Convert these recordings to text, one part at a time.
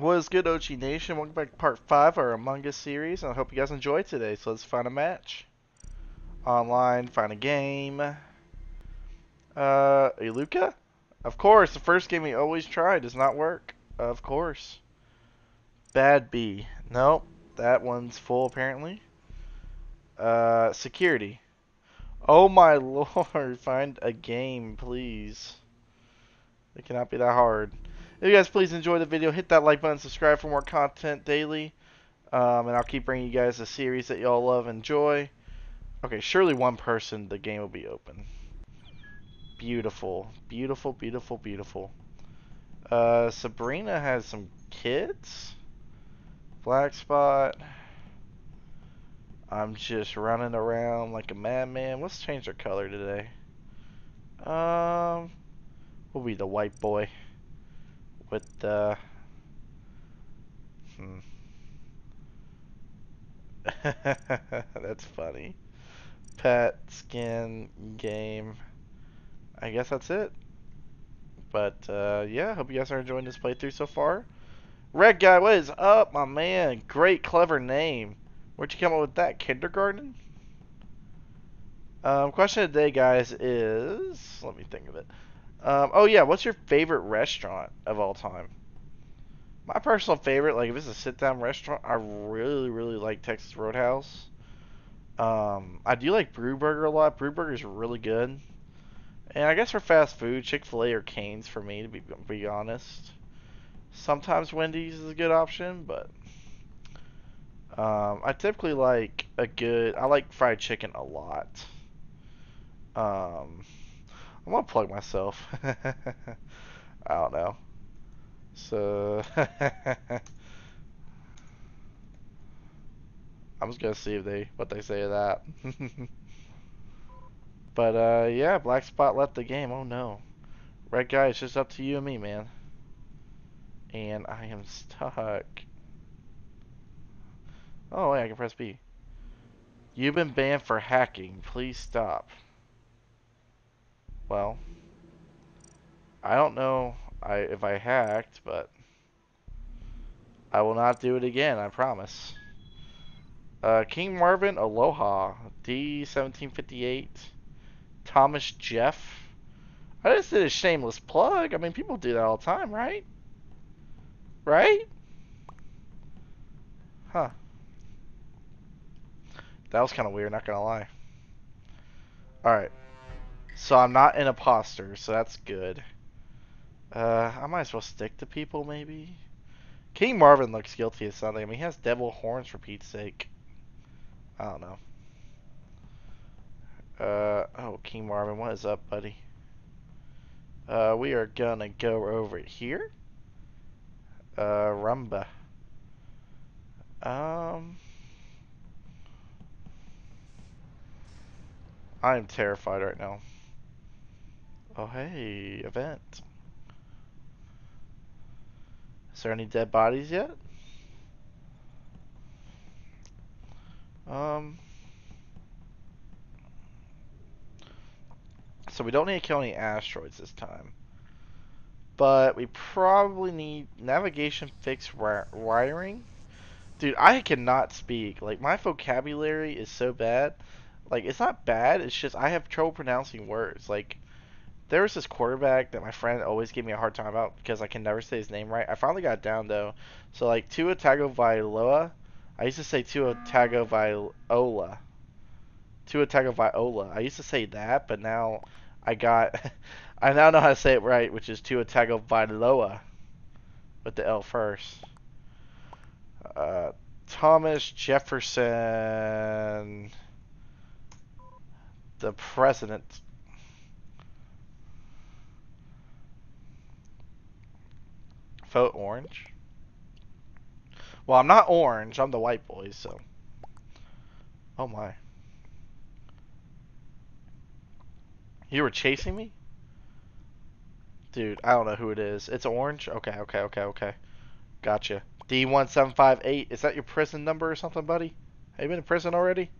What is good, OG Nation? Welcome back to part 5 of our Among Us series, and I hope you guys enjoyed today. So let's find a match. Online, find a game. Uh, Iluka? Of course, the first game we always try does not work. Of course. Bad B. Nope, that one's full apparently. Uh, security. Oh my lord, find a game, please. It cannot be that hard. If you guys please enjoy the video, hit that like button, subscribe for more content daily. Um, and I'll keep bringing you guys a series that y'all love and enjoy. Okay, surely one person, the game will be open. Beautiful. Beautiful, beautiful, beautiful. Uh, Sabrina has some kids. Black spot. I'm just running around like a madman. Let's change our color today. Um, we'll be the white boy with the. Hmm. that's funny. Pet, skin, game. I guess that's it. But uh, yeah, hope you guys are enjoying this playthrough so far. Red guy, what is up, my man? Great, clever name. Where'd you come up with that? Kindergarten? Um, question of the day, guys, is let me think of it. Um, oh yeah, what's your favorite restaurant of all time? My personal favorite, like if it's a sit-down restaurant, I really, really like Texas Roadhouse. Um, I do like Brewburger a lot. Brewburger's really good. And I guess for fast food, Chick-fil-A or Cane's for me, to be, be honest. Sometimes Wendy's is a good option, but um, I typically like a good. I like fried chicken a lot. Um, I'm gonna plug myself. I don't know. So I'm just gonna see if they what they say of that. but uh, yeah, black spot left the game. Oh no, red guy. It's just up to you and me, man. And I am stuck. Oh, wait, I can press B. You've been banned for hacking. Please stop. Well, I don't know I, if I hacked, but I will not do it again, I promise. Uh, King Marvin, Aloha, D1758, Thomas Jeff. I just did a shameless plug. I mean, people do that all the time, right? Right? Huh. That was kind of weird, not gonna lie. Alright. So I'm not an imposter, so that's good. Uh, I might as well stick to people, maybe? King Marvin looks guilty of something. I mean, he has devil horns, for Pete's sake. I don't know. Uh, oh, King Marvin, what is up, buddy? Uh, we are gonna go over here. Uh, Rumba. Um... I am terrified right now. Oh, hey, event. Is there any dead bodies yet? Um. So we don't need to kill any asteroids this time. But we probably need navigation fixed wiring. Dude, I cannot speak. Like, my vocabulary is so bad. Like, it's not bad. It's just I have trouble pronouncing words. Like, there was this quarterback that my friend always gave me a hard time about because I can never say his name right. I finally got down though. So like Tua Tagovailoa, I used to say Tua Tagovailoa. Tua Tagovailoa. I used to say that, but now I got I now know how to say it right, which is Tua Tagovailoa with the L first. Uh, Thomas Jefferson, the president. Vote orange. Well, I'm not orange. I'm the white boy, so. Oh my. You were chasing me? Dude, I don't know who it is. It's orange? Okay, okay, okay, okay. Gotcha. D1758. Is that your prison number or something, buddy? Have you been in prison already?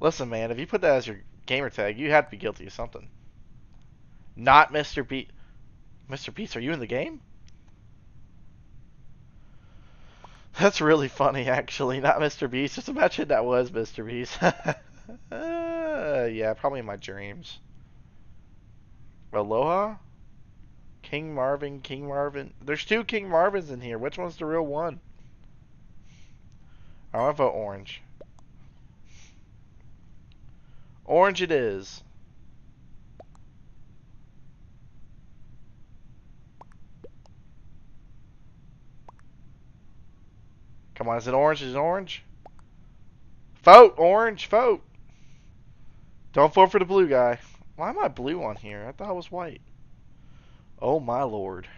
Listen, man, if you put that as your gamer tag, you had to be guilty of something. Not Mr. B. Mr. Beast, are you in the game? That's really funny, actually. Not Mr. Beast. Just imagine that was Mr. Beast. uh, yeah, probably in my dreams. Aloha? King Marvin, King Marvin. There's two King Marvins in here. Which one's the real one? I want to vote orange. Orange it is. Come on, is it orange? Is it orange? Vote, orange, vote. Don't vote for the blue guy. Why am I blue on here? I thought I was white. Oh my lord.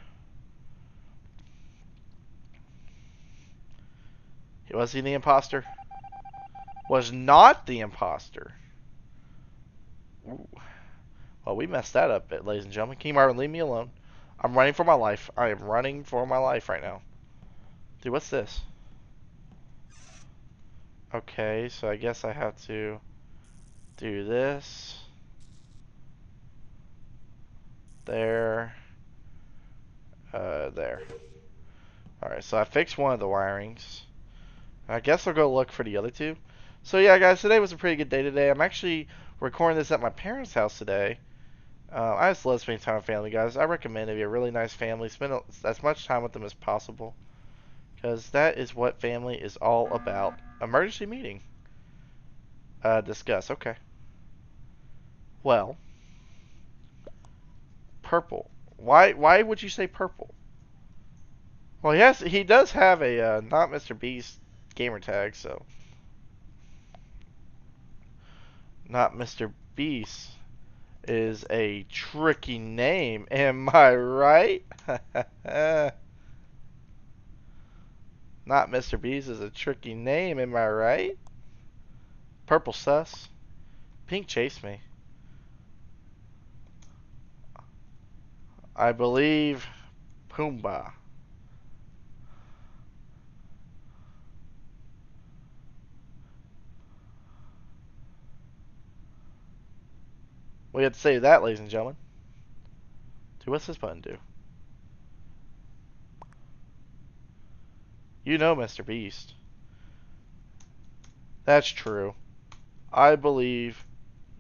Was he the imposter? Was not the imposter. Ooh. Well, we messed that up, ladies and gentlemen. King Marvin, leave me alone. I'm running for my life. I am running for my life right now. Dude, what's this? Okay, so I guess I have to do this. There. Uh, there. Alright, so I fixed one of the wirings. I guess I'll go look for the other two. So yeah, guys, today was a pretty good day today. I'm actually recording this at my parents' house today. Uh, I just love spending time with family, guys. I recommend if you're a really nice family, spend as much time with them as possible. Because that is what family is all about. Emergency meeting. Uh, discuss. Okay. Well. Purple. Why? Why would you say purple? Well, yes, he does have a uh, not Mr. Beast gamer tag, so not Mr. Beast is a tricky name. Am I right? Not Mr. Beast is a tricky name, am I right? Purple sus. Pink chased me. I believe Pumbaa. We had to say that, ladies and gentlemen. Dude, what's this button do? You know Mr. Beast. That's true. I believe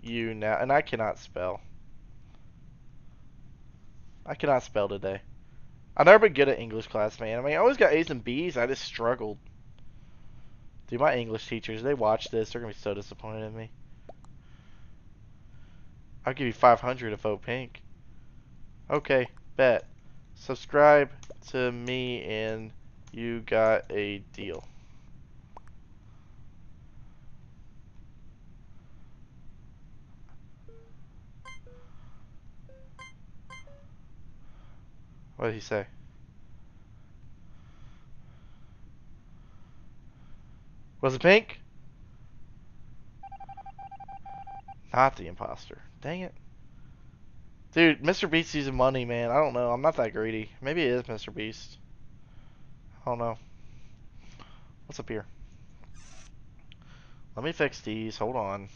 you now. And I cannot spell. I cannot spell today. I've never been good at English class, man. I mean, I always got A's and B's. I just struggled. Dude, my English teachers, they watch this. They're going to be so disappointed in me. I'll give you 500 if vote pink. Okay, bet. Subscribe to me and you got a deal. What did he say? Was it pink? Not the imposter. Dang it. Dude, Mr. Beast using money, man. I don't know. I'm not that greedy. Maybe it is Mr. Beast. I don't know. What's up here? Let me fix these. Hold on.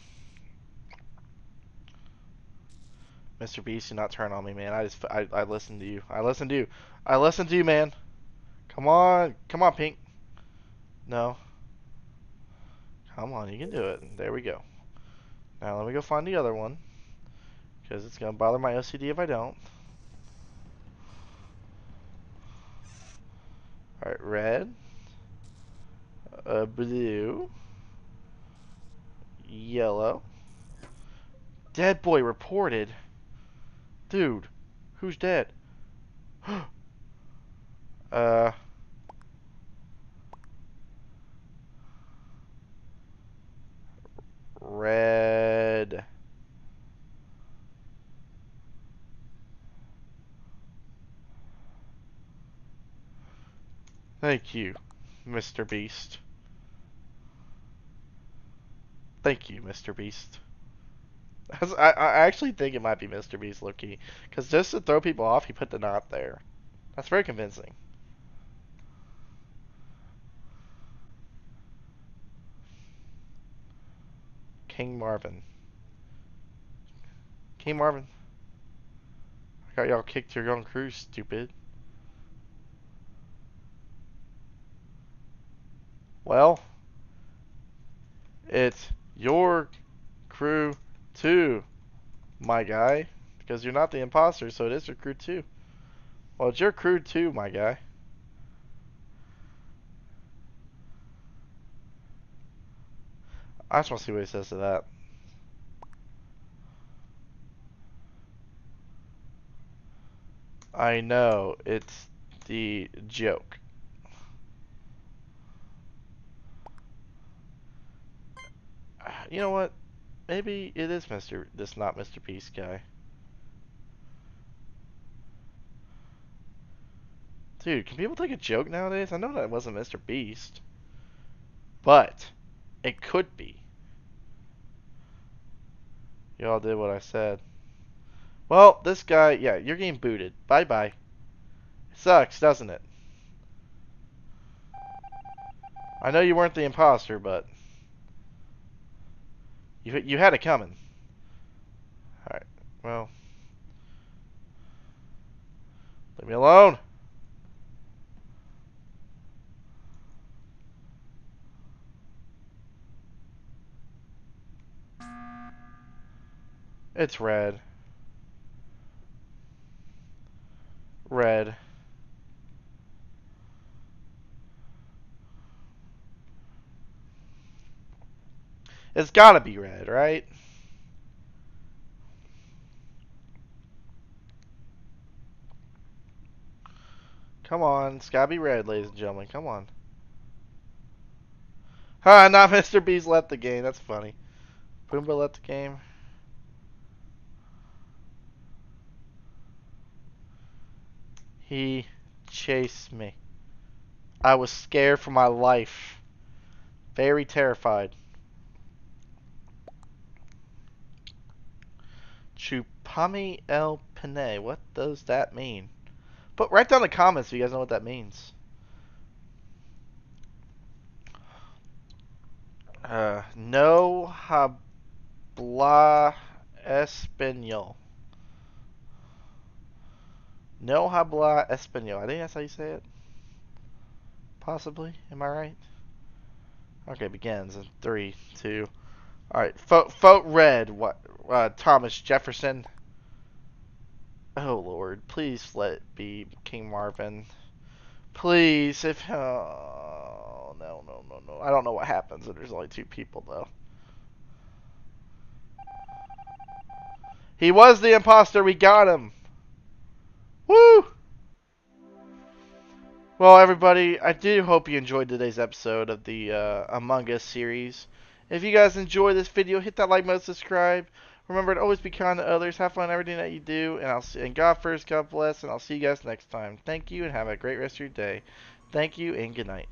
Mr. Beast, do not turn on me, man. I just, I, I listen to you. I listen to you. I listen to you, man. Come on. Come on, Pink. No. Come on, you can do it. There we go. Now let me go find the other one. Because it's going to bother my OCD if I don't. Alright, red. Uh, blue. Yellow. Dead boy reported. Dude, who's dead? uh... Red. Thank you, Mr. Beast. Thank you, Mr. Beast. I, I actually think it might be Mr. Beast, lowkey, because just to throw people off, he put the knot there. That's very convincing. King Marvin. King Marvin. I got y'all kicked your own cruise, stupid. Well, it's your crew too, my guy. Because you're not the imposter, so it is your crew too. Well, it's your crew too, my guy. I just want to see what he says to that. I know, it's the joke. You know what? Maybe it is Mr. this not Mr. Beast guy. Dude, can people take a joke nowadays? I know that wasn't Mr. Beast. But it could be. Y'all did what I said. Well, this guy, yeah, you're getting booted. Bye bye. sucks, doesn't it? I know you weren't the imposter, but you you had it coming. All right. Well, leave me alone. It's red. Red. It's gotta be red, right? Come on, it's gotta be red, ladies and gentlemen. Come on. Ah, not Mr. Beast left the game. That's funny. Pumbaa left the game. He chased me. I was scared for my life. Very terrified. Chupami El Pene. What does that mean? But write down in the comments if you guys know what that means. Uh, no habla español. No habla español. I think that's how you say it. Possibly. Am I right? Okay, begins in three, two. All right, vote, vote red. What? Uh, Thomas Jefferson. Oh Lord, please let it be King Marvin. Please, if oh no no no no. I don't know what happens there's only two people though. He was the imposter. We got him. Woo! Well, everybody, I do hope you enjoyed today's episode of the uh, Among Us series. If you guys enjoy this video, hit that like button, subscribe. Remember to always be kind to others. Have fun everything that you do, and I'll see. And God first, God bless, and I'll see you guys next time. Thank you, and have a great rest of your day. Thank you, and good night.